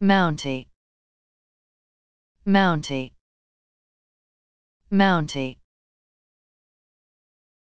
Mountie. Mountie. Mountie.